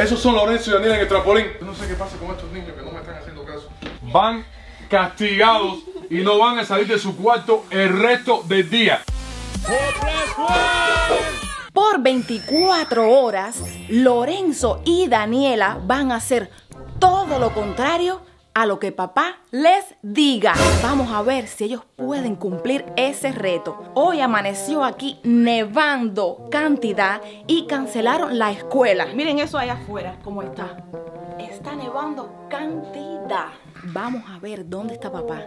Esos son Lorenzo y Daniel en el trampolín. Yo no sé qué pasa con estos niños que no me están haciendo caso. Van castigados y no van a salir de su cuarto el resto del día. Por 24 horas, Lorenzo y Daniela van a hacer todo lo contrario a lo que papá les diga. Vamos a ver si ellos pueden cumplir ese reto. Hoy amaneció aquí nevando cantidad y cancelaron la escuela. Miren eso allá afuera, cómo está. Está nevando cantidad. Vamos a ver dónde está papá.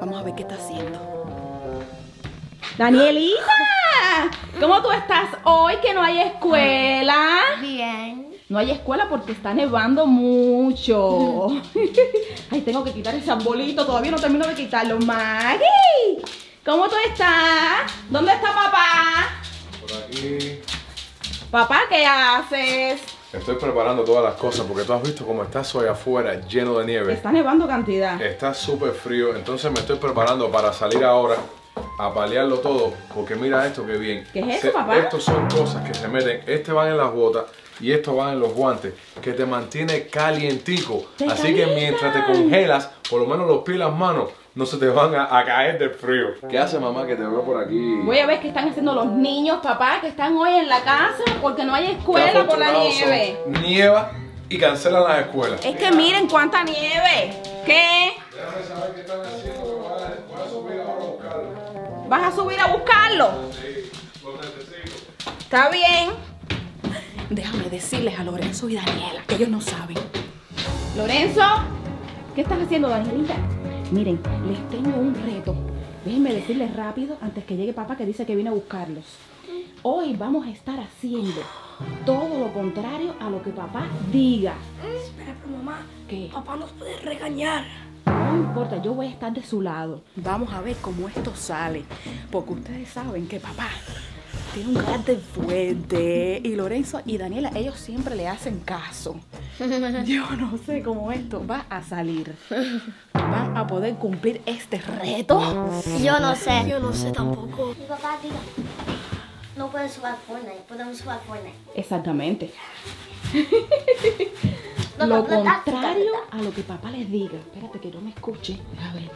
Vamos a ver qué está haciendo. Danielita, ¿cómo tú estás hoy que no hay escuela? Bien. No hay escuela porque está nevando mucho. Ay, tengo que quitar ese arbolito. Todavía no termino de quitarlo. Maggie, ¿cómo tú estás? ¿Dónde está papá? Por aquí. Papá, ¿qué haces? Estoy preparando todas las cosas porque tú has visto cómo está allá afuera lleno de nieve. Está nevando cantidad. Está súper frío, entonces me estoy preparando para salir ahora a paliarlo todo, porque mira esto que bien. ¿Qué es eso, Se- papá? Estos son cosas que se meten, este van en las botas y esto van en los guantes, que te mantiene calientico. ¡Te Así que mientras te congelas, por lo menos los pies y las manos no se te van a, a caer del frío. ¿Qué hace mamá que te veo por aquí? Voy a ver qué están haciendo los niños, papá, que están hoy en la casa porque no hay escuela por la son. nieve. Nieva y cancelan las escuelas. Es que miren cuánta nieve. ¿Qué? Déjame saber qué están haciendo, que voy a, voy a subir ahora a buscarlo. ¿Vas a subir a buscarlo? Sí, lo necesito. Está bien. Déjame decirles a Lorenzo y Daniela que ellos no saben. Lorenzo, ¿qué estás haciendo, Danielita? Miren, les tengo un reto. Déjenme decirles rápido antes que llegue papá que dice que viene a buscarlos. Hoy vamos a estar haciendo todo lo contrario a lo que papá diga. Espera, pero mamá, ¿Qué? papá nos puede regañar. No importa, yo voy a estar de su lado. Vamos a ver cómo esto sale. Porque ustedes saben que papá tiene un carácter fuerte. Y Lorenzo y Daniela, ellos siempre le hacen caso. Yo no sé cómo esto va a salir. ¿Van a poder cumplir este reto? Yo no sé. Yo no sé tampoco. Mi papá diga, no puedes jugar Fortnite, podemos jugar Fortnite. Exactamente. No, Lo no, no, no, contrario no, a lo que papá les diga. Espérate que no me escuche. A ver.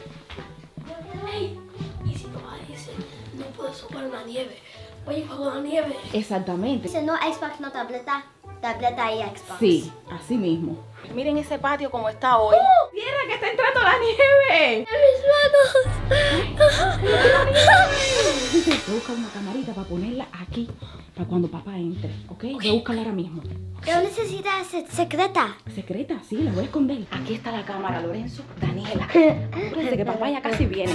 Hey, y si papá dice, no puedes jugar la nieve. Voy a jugar en la nieve. Exactamente. Dice no Xbox, no tableta, tableta y Xbox. Sí, así mismo. Miren ese patio como está hoy. ¡Tierra que está entrando la nieve! Voy a buscar una camarita para ponerla aquí, para cuando papá entre, ¿ok? Voy a buscarla ahora mismo. Pero necesitas ser secreta. Secreta, sí, la voy a esconder. Aquí está la cámara, Lorenzo, Daniela. Acuérdense que papá ya casi viene.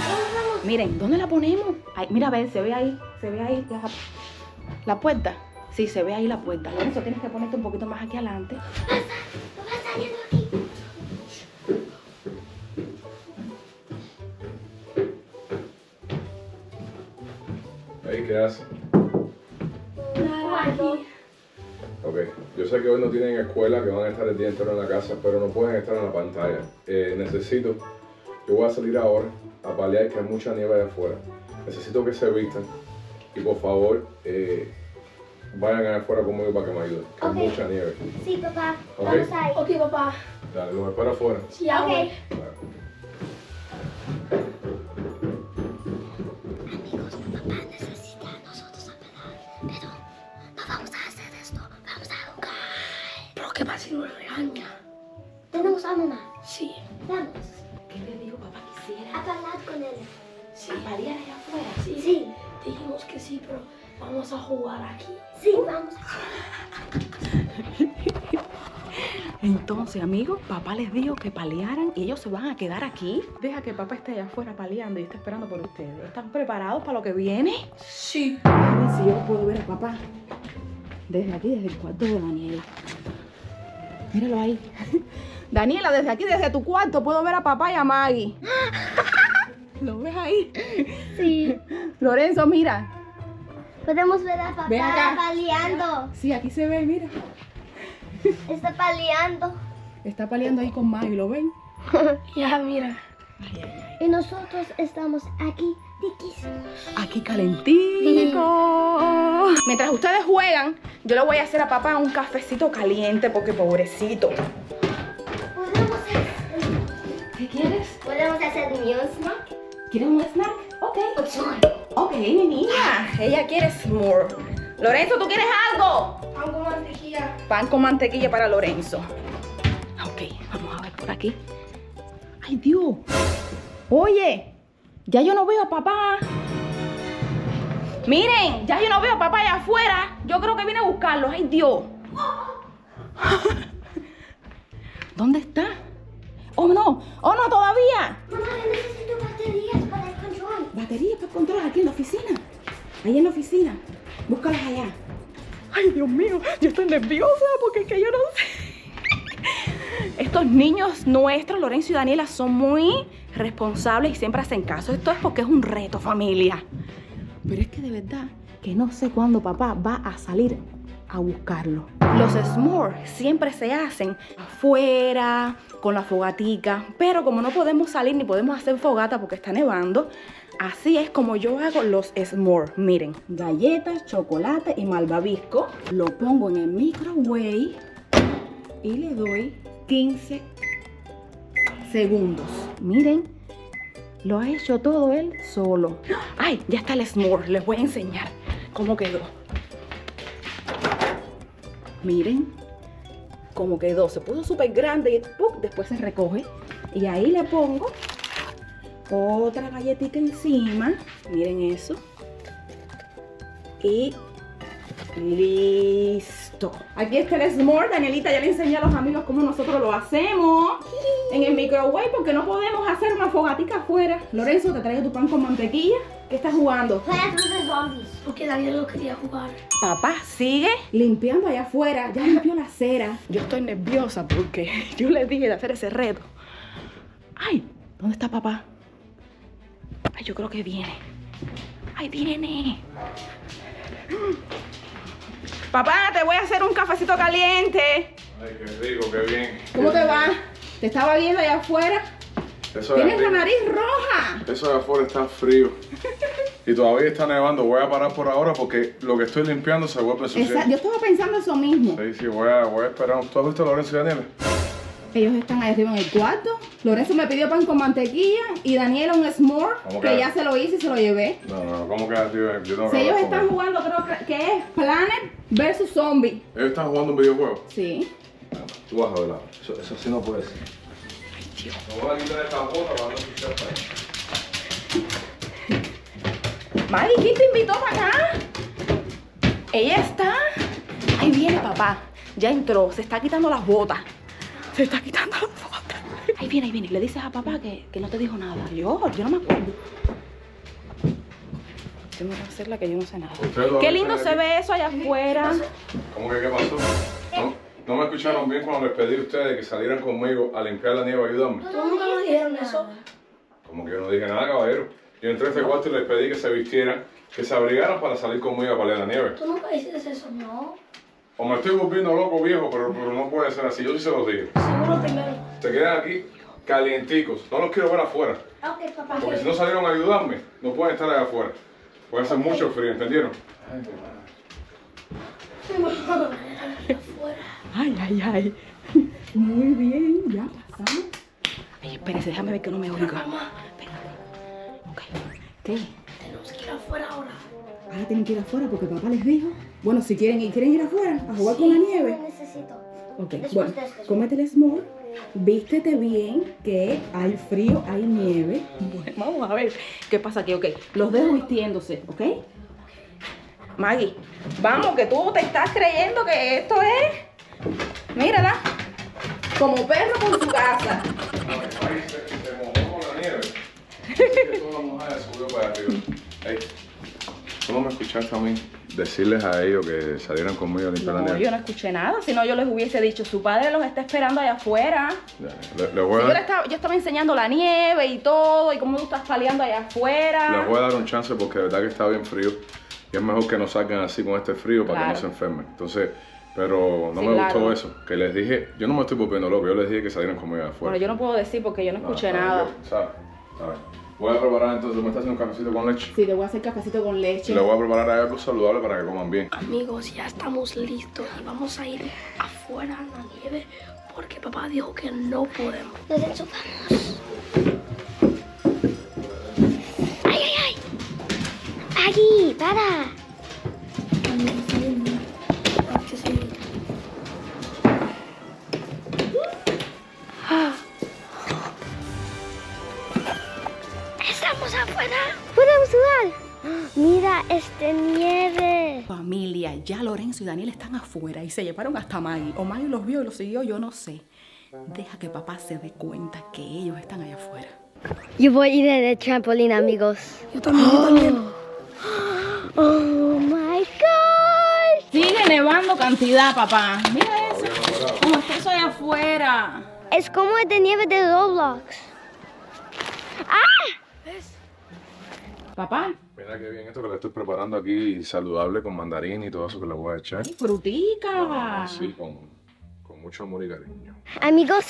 Miren, ¿dónde la ponemos? Ahí, mira, ven, se ve ahí, se ve ahí. La, la puerta. Sí, se ve ahí la puerta. Lorenzo, tienes que ponerte un poquito más aquí adelante. Papá saliendo aquí. Ahí, ¿qué hace? Ok, yo sé que hoy no tienen escuela, que van a estar el día entero en la casa, pero no pueden estar en la pantalla. Eh, necesito, yo voy a salir ahora a paliar que hay mucha nieve allá afuera. Necesito que se vistan y por favor eh, vayan allá afuera conmigo para que me ayuden. Que hay mucha nieve. Sí, papá. Ok. Vamos a ir. Ok, papá. Dale, los espero afuera. Sí, Ok. Qué pasa si nos regaña. Tenemos hambre. Sí. Vamos. ¿Qué le digo, papá? Quisiera A hablar con él. Sí. paliar allá afuera. Sí. Sí. Dijimos que sí, pero vamos a jugar aquí. Sí, vamos. Entonces, amigos, papá les dijo que palearan y ellos se van a quedar aquí. Deja que papá esté allá afuera paleando y está esperando por ustedes. ¿Están preparados para lo que viene? Sí. A ver si yo puedo ver a papá. Desde aquí, desde el cuarto de Daniela. Míralo ahí. Daniela, desde aquí, desde tu cuarto, puedo ver a papá y a Maggie. ¿Lo ves ahí? Sí. Lorenzo, mira. Podemos ver a papá Ven acá. paleando. Sí, aquí se ve, mira. Está paleando. Está paleando ahí con Maggie, ¿lo ven? Ya, mira. Y nosotros estamos aquí Aquí calentico. Mientras ustedes juegan, yo le voy a hacer a papá un cafecito caliente porque pobrecito. ¿Podemos hacer, ¿Qué quieres? ¿podemos hacer mi snack? ¿Quieres un snack? Ok. Ok, mi niña. Ella quiere s'more. Lorenzo, ¿tú quieres algo? Pan con mantequilla. Pan con mantequilla para Lorenzo. Ok, vamos a ver por aquí. ¡Ay, Dios! Oye, ya yo no veo a papá. Miren, ya yo no veo a papá allá afuera. Yo creo que viene a buscarlo. ¡Ay, Dios! ¿Dónde está? ¡Oh, no! ¡Oh, no, todavía! Mamá, yo necesito baterías para el control. Batería para control aquí en la oficina. Ahí en la oficina. Búscalas allá. Ay, Dios mío, yo estoy nerviosa porque es que yo no sé. Estos niños nuestros, Lorenzo y Daniela, son muy responsables y siempre hacen caso. Esto es porque es un reto, familia. Pero es que de verdad que no sé cuándo papá va a salir a buscarlo. Los s'mores siempre se hacen afuera, con la fogatica, pero como no podemos salir ni podemos hacer fogata porque está nevando, así es como yo hago los s'mores. Miren, galletas, chocolate y malvavisco. Lo pongo en el microwave y le doy 15 segundos. Miren, lo ha hecho todo él solo. ¡Ay! Ya está el s'more. Les voy a enseñar cómo quedó. Miren cómo quedó. Se puso súper grande y ¡pum! después se recoge. Y ahí le pongo otra galletita encima. Miren eso. Y listo. Aquí está el s'more. Danielita ya le enseñé a los amigos cómo nosotros lo hacemos. En el microwave porque no podemos hacer una fogatica afuera. Lorenzo, te traigo tu pan con mantequilla. ¿Qué estás jugando? Plants vs. Zombies. Porque Daniel no quería jugar. Papá sigue limpiando allá afuera. Ya limpió la acera. Yo estoy nerviosa porque yo le dije de hacer ese reto. Ay, ¿dónde está papá? Ay, yo creo que viene. Ay, viene. Papá, te voy a hacer un cafecito caliente. Ay, qué rico, qué bien. ¿Cómo te va? Te estaba viendo allá afuera. Eso Tienes la arriba- nariz roja. eso de afuera está frío. Y todavía está nevando. Voy a parar por ahora porque lo que estoy limpiando se vuelve ensuciar. yo estaba pensando eso mismo. Sí, sí, voy a, voy a esperar. ¿Tú has visto a Lorenzo y Daniela? Ellos están ahí arriba en el cuarto. Lorenzo me pidió pan con mantequilla y Daniela un s'more ¿Cómo que que? ya se lo hice y se lo llevé. No, no, ¿cómo queda, tío? Yo tengo Si que ellos están jugando, creo que- que es Planet versus Zombie. Ellos están jugando un videojuego. Sí. Tú vas a verla. Eso, eso sí no puede ser. Me voy a quitar esta no escuchar para Maggie, ¿quién te invitó para acá? Ella está. Ahí viene papá. Ya entró. Se está quitando las botas. Se está quitando las botas. Ahí viene, ahí viene. Le dices a papá que, que no te dijo nada. Yo, yo no me acuerdo. Yo me voy a hacer la que yo no sé nada. Qué lindo aquí. se ve eso allá afuera. ¿Cómo que qué pasó? ¿No, me escucharon bien cuando les pedí a ustedes que salieran conmigo a limpiar la nieve ayudarme? ¿Tú nunca nos dijeron eso? Como que yo no dije nada, caballero. Yo entré a este cuarto y les pedí que se vistieran, que se abrigaran para salir conmigo a pelear la nieve. Tú nunca hiciste eso. No. O me estoy volviendo loco viejo, pero, pero no puede ser así. Yo sí se los dije. Seguro primero. Se quedan aquí calienticos. No los quiero ver afuera. Ok, papá. Porque si no salieron a ayudarme, no pueden estar allá afuera. Puede hacer mucho frío, ¿entendieron? Afuera. Ay, ay, ay. Muy bien, ya pasamos. Ay, espérese, déjame ver que no me oiga. Espérate. Ok. ¿Qué? Tenemos que ir afuera ahora. Ahora tienen que ir afuera porque papá les dijo. Bueno, si quieren ir, ¿quieren ir afuera a jugar con la nieve? Necesito. Ok, Después bueno, de cómete el s'more, vístete bien, que hay frío, hay nieve. Bueno, vamos a ver qué pasa aquí, ok. Los dejo vistiéndose, ¿ok? Maggie, vamos, que tú te estás creyendo que esto es. Mírala, como perro con su casa. Ahí se, mojó con la nieve. que toda la mojada subió para arriba. Ey, ¿tú no me escuchaste a mí decirles a ellos que salieran conmigo a limpiar la No, nieve? yo no escuché nada, si no yo les hubiese dicho, su padre los está esperando allá afuera. Ya, le, le voy a yo, le estaba, yo estaba enseñando la nieve y todo, y cómo tú estás paleando allá afuera. les voy a dar un chance porque de verdad que está bien frío. Y es mejor que no salgan así con este frío para que Claro. no se enfermen. Entonces, pero no Sí, me claro. gustó eso. Que les dije, yo no me estoy volviendo loco, yo les dije que salieran conmigo afuera. Bueno, yo no puedo decir porque yo no escuché No, nada. yo- ¿sabes? ¿sabes? Voy a preparar entonces, ¿me estás haciendo un cafecito con leche? Sí, te voy a hacer cafecito con Y leche. le voy a preparar algo saludable para que coman bien. Amigos, ya estamos listos y vamos a ir afuera en la nieve porque papá dijo que no podemos. Vamos. ¡Ay, ay, ay! ¡Aquí! ¡Para! Ya Lorenzo y Daniel están afuera y se llevaron hasta Maggie. O Maggie los vio y los siguió, yo no sé. Deja que papá se dé cuenta que ellos están allá afuera. Yo voy a ir en el trampolín, amigos. Yo también, yo también. ¡Oh, my God! Sigue nevando cantidad, papá. Mira eso. ¿Cómo está eso allá afuera? Es como el de nieve de Roblox. ¡Ah! Papá, Mira qué bien esto que le estoy preparando aquí, saludable con mandarín y todo eso que le voy a echar. frutica. Así, con, con mucho amor y cariño. Amigos,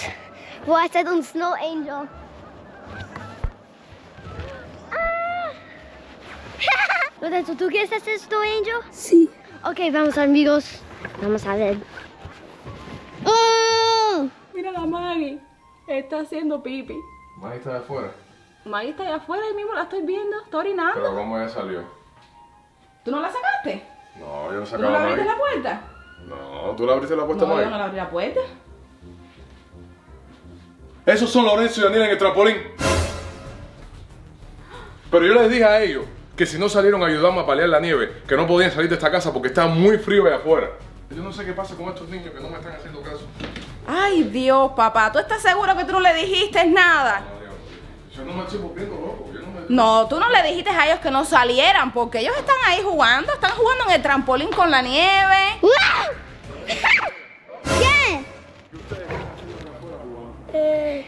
voy a hacer un snow angel. ¡Ah! Lorenzo, ¿tú quieres hacer snow angel? Sí. Ok, vamos amigos. Vamos a ver. ¡Oh! Mira la Maggie. Está haciendo pipi. Maggie está de afuera. Maggie está allá afuera y mismo la estoy viendo. Está orinando. Pero ¿cómo ella salió? ¿Tú no la sacaste? No, yo no ¿Tú no sacaba la abriste Maggie. la puerta? No, ¿tú le abriste la puerta a No, yo Maggie? no le abrí la puerta. Esos son Lorenzo y Daniel en el trampolín. Pero yo les dije a ellos que si no salieron a ayudarme a paliar la nieve, que no podían salir de esta casa porque estaba muy frío allá afuera. Yo no sé qué pasa con estos niños que no me están haciendo caso. Ay, Dios, papá. ¿Tú estás seguro que tú no le dijiste nada? No, Yo no me estoy volviendo loco. Yo no me... No, tú no le dijiste a ellos que no salieran porque ellos están ahí jugando. Están jugando en el trampolín con la nieve. ¡Wow! ¿Qué? Eh,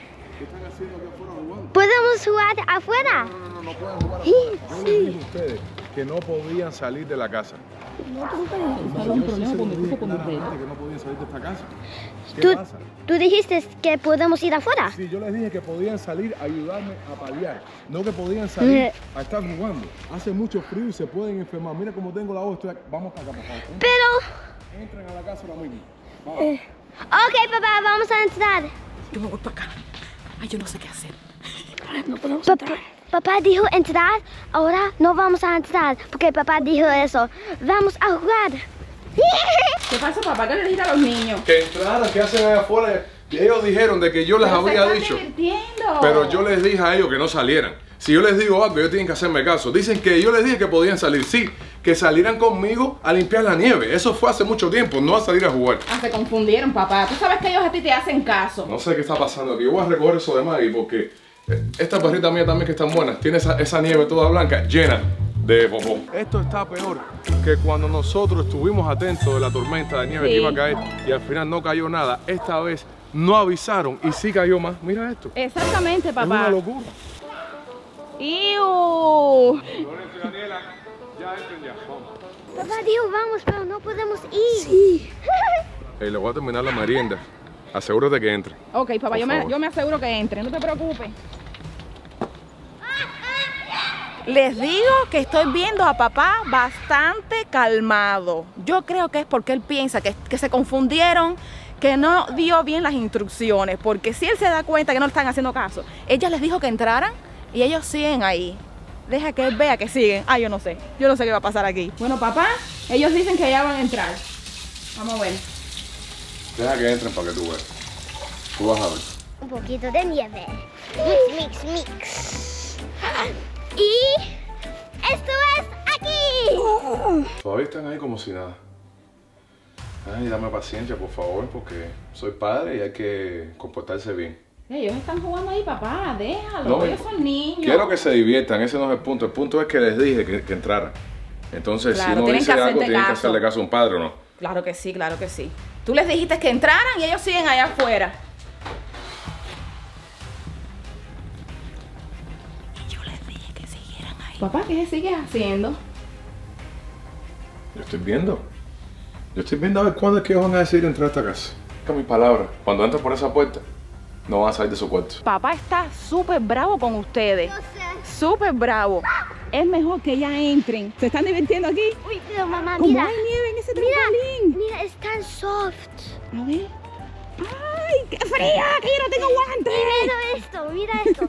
¿Podemos jugar afuera? No, no pueden jugar Sí, Yo les dije a ustedes que no podían salir de la casa. mi que no podían salir de esta casa. ¿Qué ¿Tú, pasa? Tú dijiste que podemos ir afuera. Sí, yo les dije que podían salir a ayudarme a paliar, no que podían salir Eh. a estar jugando. Hace mucho frío y se pueden enfermar. Mira cómo tengo la voz. estoy aquí. Vamos para acá, por favor. Pero... Entren a la casa ahora mismo. Vamos. Ok, papá, vamos a entrar. Yo me voy para acá. Ay, yo no sé qué hacer. no podemos Papá, entrar. papá dijo entrar, ahora no vamos a entrar, porque papá dijo eso. Vamos a jugar. ¿Qué pasa, papá? ¿Qué le dijiste a los niños? Que entraran, que hacen allá afuera. Ellos dijeron de que yo les Pero había dicho. divirtiendo. Pero yo les dije a ellos que no salieran. Si yo les digo algo, ellos tienen que hacerme caso. Dicen que yo les dije que podían salir. Sí, que salieran conmigo a limpiar la nieve. Eso fue hace mucho tiempo, no a salir a jugar. Ah, se confundieron, papá. Tú sabes que ellos a ti te hacen caso. No sé qué está pasando aquí. Yo voy a recoger eso de Maggie porque eh, esta perrita mía también que están buenas. Tiene esa, esa nieve toda blanca llena de popó. Esto está peor que cuando nosotros estuvimos atentos de la tormenta de nieve Sí. que iba a caer y al final no cayó nada. Esta vez no avisaron y sí cayó más. Mira esto. Exactamente, Es una papá. locura. ¡Iu! Lorenzo y Daniela, ya entren ya. Vamos. Papá dijo vamos, pero no podemos ir. Sí. Hey, le voy a terminar la merienda. Asegúrate que entre. Ok, papá, yo me, yo me aseguro que entre, no te preocupes. Les digo que estoy viendo a papá bastante calmado. Yo creo que es porque él piensa que, que se confundieron, que no dio bien las instrucciones, porque si él se da cuenta que no le están haciendo caso, ella les dijo que entraran y ellos siguen ahí. Deja que él vea que siguen. Ah, yo no sé. Yo no sé qué va a pasar aquí. Bueno, papá, ellos dicen que ya van a entrar. Vamos a ver. Deja que entren para que tú veas. Tú vas a ver. Un poquito de nieve. Mix, mix, mix. Y esto es aquí. Todavía están ahí como si nada. Ay, dame paciencia, por favor, porque soy padre y hay que comportarse bien. Ellos están jugando ahí, papá. Déjalo. No, ellos son niños. Quiero que se diviertan, ese no es el punto. El punto es que les dije que, que entraran. Entonces, Claro, si uno dice que algo, tienen que hacerle caso a un padre o no. Claro que sí, claro que sí. Tú les dijiste que entraran y ellos siguen allá afuera. Papá, ¿qué sigues haciendo? Yo estoy viendo. Yo estoy viendo a ver cuándo es que ellos van a decidir entrar a esta casa. Con mi palabra, cuando entren por esa puerta, no van a salir de su cuarto. Papá está súper bravo con ustedes. Yo sé. súper bravo. Es mejor que ya entren. ¿Se están divirtiendo aquí? Uy, pero mamá, Como mira. hay nieve en ese Mira, trampolín. mira, es tan soft. A ver. ¡Ay, qué fría! Que yo no tengo guantes. Mira esto, mira esto.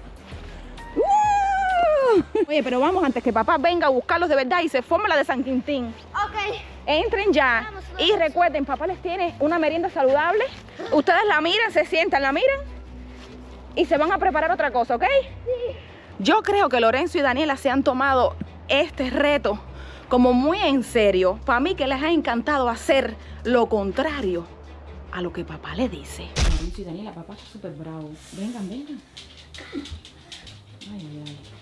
Oye, pero vamos antes que papá venga a buscarlos de verdad y se forme la de San Quintín. ok. Entren ya Vamos, y recuerden, papá les tiene una merienda saludable. Ustedes la miran, se sientan, la miran y se van a preparar otra cosa, ¿ok? Yo creo que Lorenzo y Daniela se han tomado este reto como muy en serio. Para mí que les ha encantado hacer lo contrario a lo que papá le dice. Lorenzo y Daniela, papá está súper bravo. Vengan, vengan. Ay, ay, ay.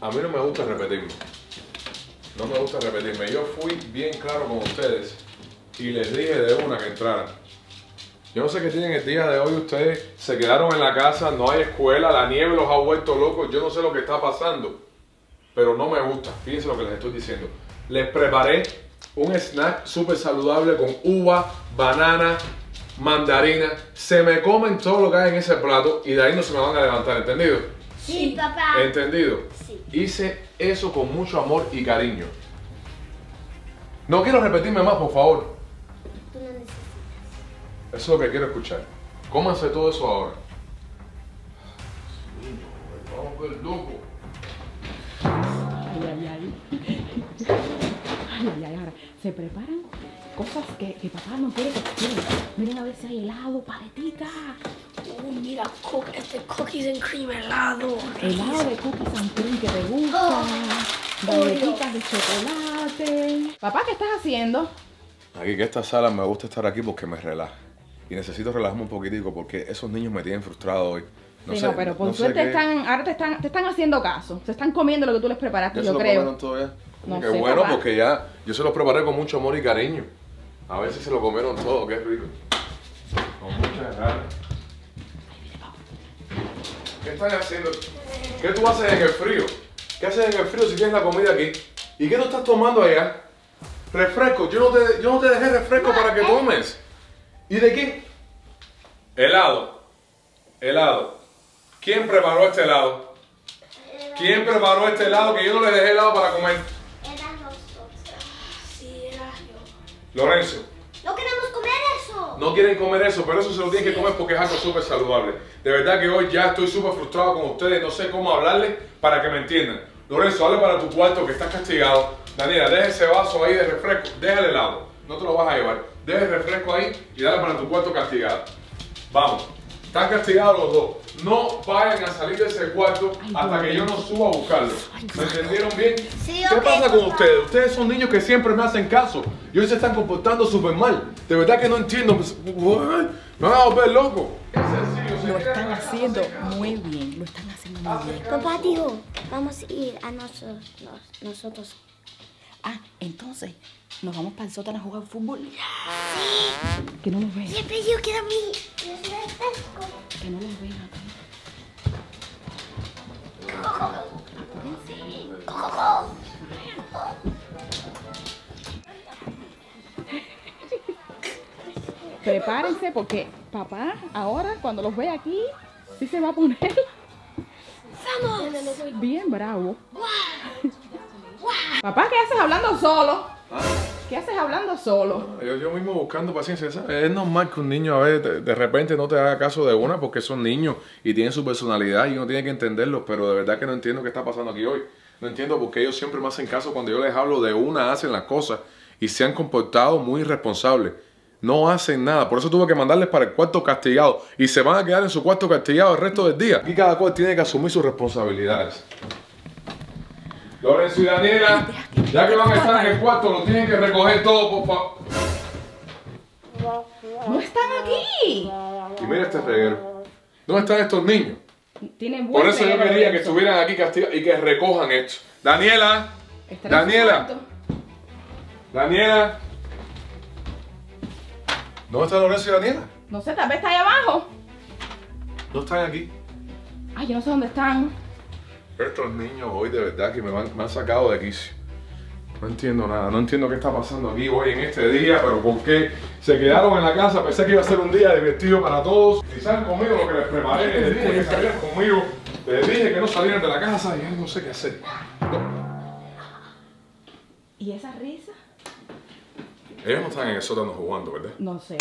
A mí no me gusta repetirme. No me gusta repetirme. Yo fui bien claro con ustedes y les dije de una que entraran. Yo no sé qué tienen el día de hoy. Ustedes se quedaron en la casa, no hay escuela, la nieve los ha vuelto locos. Yo no sé lo que está pasando, pero no me gusta. Fíjense lo que les estoy diciendo. Les preparé un snack súper saludable con uva, banana, mandarina. Se me comen todo lo que hay en ese plato y de ahí no se me van a levantar, ¿entendido? Sí, papá. ¿Entendido? Sí. Hice eso con mucho amor y cariño. No quiero repetirme más, por favor. Tú no necesitas. Eso es lo que quiero escuchar. Cómanse todo eso ahora. Vamos loco. Ay, ay, ay. Ay, ay, ay. Ahora, se preparan cosas que, que papá no quiere que quieran. Miren a ver si hay helado, paletica, Uy, mira, cook, este cookies and cream helado. helado de cookies and cream que te gusta, galletitas de chocolate. Papá, ¿qué estás haciendo? Aquí que esta sala me gusta estar aquí porque me relaja. Y necesito relajarme un poquitico porque esos niños me tienen frustrado hoy. No Sí, sé, no, pero por no suerte qué- están, ahora te están, te están haciendo caso. Se están comiendo lo que tú les preparaste, ¿Ya se yo lo creo. ya? No Qué sé, bueno, papá. porque ya yo se los preparé con mucho amor y cariño. A ver si se lo comieron todo, qué rico. Con muchas ganas. ¿Qué están haciendo? ¿Qué tú haces en el frío? ¿Qué haces en el frío si tienes la comida aquí? ¿Y qué tú estás tomando allá? Refresco. Yo no te, yo no te dejé refresco para que tomes. ¿Y de quién? Helado. Helado. ¿Quién preparó este helado? ¿Quién preparó este helado que yo no le dejé helado para comer? Eran nosotros. Sí, era yo. Lorenzo, No queremos comer. No quieren comer eso, pero eso se lo tienen que comer porque es algo súper saludable. De verdad que hoy ya estoy súper frustrado con ustedes, no sé cómo hablarles para que me entiendan. Lorenzo, dale para tu cuarto que estás castigado. Daniela, deja ese vaso ahí de refresco, deja el helado, no te lo vas a llevar. Deja el refresco ahí y dale para tu cuarto castigado. Vamos, están castigados los dos. No vayan a salir de ese cuarto hasta que yo no suba a buscarlos. ¿Me entendieron bien? Sí, ¿Qué pasa con ustedes? Ustedes son niños que siempre me hacen caso y hoy se están comportando súper mal. De verdad que no entiendo. Pues, Me van a volver loco. Es sencillo, se Lo están haciendo muy bien, lo están haciendo muy bien. Papá dijo, vamos a ir a nosotros. nosotros. Ah, entonces, nos vamos para el sótano a jugar fútbol. Que no los vean, Siempre yo quiero mi que no los vean. ¿ok? Prepárense porque papá ahora cuando los ve aquí sí se va a poner bien bravo. Papá, ¿qué haces hablando solo? ¿Qué haces hablando solo? Yo, yo mismo buscando paciencia. ¿sabes? Es normal que un niño a veces de, repente no te haga caso de una porque son niños y tienen su personalidad y uno tiene que entenderlo, pero de verdad que no entiendo qué está pasando aquí hoy. No entiendo por qué ellos siempre me hacen caso cuando yo les hablo de una, hacen las cosas y se han comportado muy irresponsables. No hacen nada, por eso tuve que mandarles para el cuarto castigado y se van a quedar en su cuarto castigado el resto del día. Aquí cada cual tiene que asumir sus responsabilidades. Lorenzo y Daniela, ya que van a estar en el cuarto, lo tienen que recoger todo, por favor. ¡No están aquí! Y mira este reguero. ¿Dónde están estos niños? Tienen buen Por eso yo quería que estuvieran aquí castigados y que recojan esto. Daniela, Daniela. Daniela. ¿Dónde está Lorenzo y Daniela? No sé, tal vez está ahí abajo. No están aquí. Ay, yo no sé dónde están. Estos niños hoy de verdad que me, van- me han sacado de quicio. No entiendo nada, no entiendo qué está pasando aquí hoy en este día, pero por qué se quedaron en la casa. Pensé que iba a ser un día divertido para todos. Salen conmigo lo que les preparé, les dije que salieran conmigo, les dije que no salieran de la casa y ya no sé qué hacer. ¿Y esa risa? Ellos no están en el sótano jugando, ¿verdad? No sé.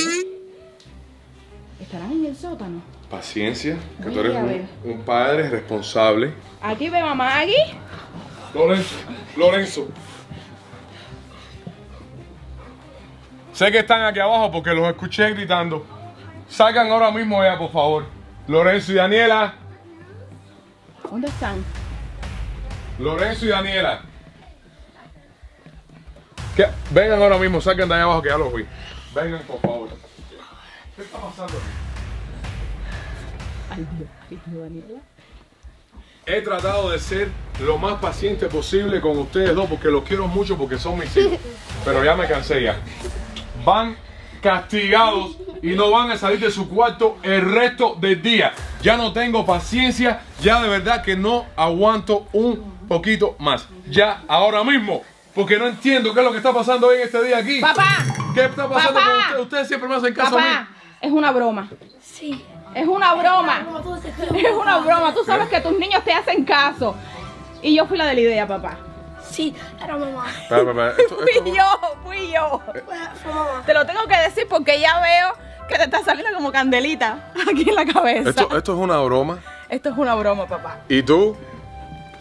¿Estarán en el sótano? Paciencia, que tú eres un padre responsable. Aquí ve mamá aquí. Lorenzo, Lorenzo. Sé que están aquí abajo porque los escuché gritando. Salgan ahora mismo ya, por favor. Lorenzo y Daniela. ¿Dónde están? Lorenzo y Daniela. ¿Qué? Vengan ahora mismo, salgan de allá abajo que ya los vi. Vengan, por favor. ¿Qué está pasando aquí? He tratado de ser lo más paciente posible con ustedes dos porque los quiero mucho porque son mis hijos. Pero ya me cansé ya. Van castigados y no van a salir de su cuarto el resto del día. Ya no tengo paciencia, ya de verdad que no aguanto un poquito más. Ya ahora mismo, porque no entiendo qué es lo que está pasando hoy en este día aquí. ¡Papá! ¿Qué está pasando ¡Papá! con ustedes? Ustedes siempre me hacen caso a Papá, mí. es una broma. Sí. Es una broma. Es una broma. Tú sabes que tus niños te hacen caso. Y yo fui la de la idea, papá. Sí, era mamá. Esto- Fui yo, fui yo. Fue, fue mamá. Te lo tengo que decir porque ya veo que te está saliendo como candelita aquí en la cabeza. esto- esto es una broma. Esto es una broma, papá. ¿Y tú?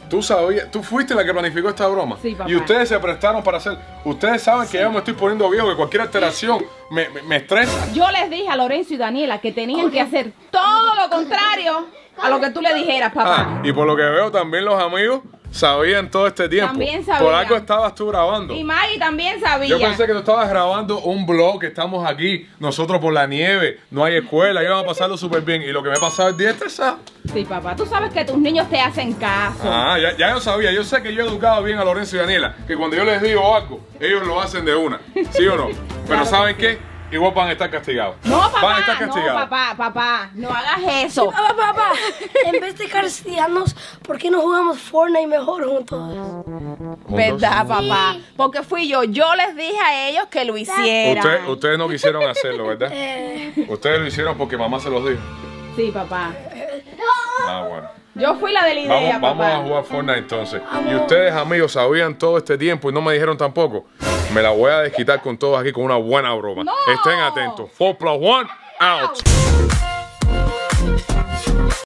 ¿Tú sabías? ¿Tú fuiste la que planificó esta broma? Sí, papá. Y ustedes se prestaron para hacer. Ustedes saben que ya me estoy poniendo viejo, que cualquier alteración me, me, me estresa. Yo les dije a Lorenzo y Daniela que tenían que hacer todo lo contrario a lo que tú le dijeras, papá. Ah, y por lo que veo, también los amigos sabían todo este tiempo. También sabían. Por algo estabas tú grabando. Y Maggie también sabía. Yo pensé que tú estabas grabando un blog, que estamos aquí, nosotros por la nieve, no hay escuela, íbamos a pasarlo súper bien. Y lo que me ha pasado el día estresado. Sí, papá. Tú sabes que tus niños te hacen caso. Ah, ya, ya yo sabía. Yo sé que yo he educado bien a Lorenzo y Daniela. Que cuando yo les digo algo, ellos lo hacen de una. ¿Sí o no? Pero Claro ¿saben qué? Igual van a estar castigados. No, Van a papá, estar no, castigados. papá, papá, no hagas eso. Papá, papá, en vez de castigarnos, ¿por qué no jugamos Fortnite mejor juntos? ¿Verdad, papá? Porque fui yo. Yo les dije a ellos que lo hicieran. Usted- ustedes no quisieron hacerlo, ¿verdad? Eh, Ustedes lo hicieron porque mamá se los dijo. Sí, papá. Ah, bueno. Yo fui la de la idea, Vamos, vamos papá. a jugar Fortnite entonces. Y ustedes, amigos, sabían todo este tiempo y no me dijeron tampoco. Me la voy a desquitar con todos aquí con una buena broma. ¡No! Estén atentos. 4 plus 1, out.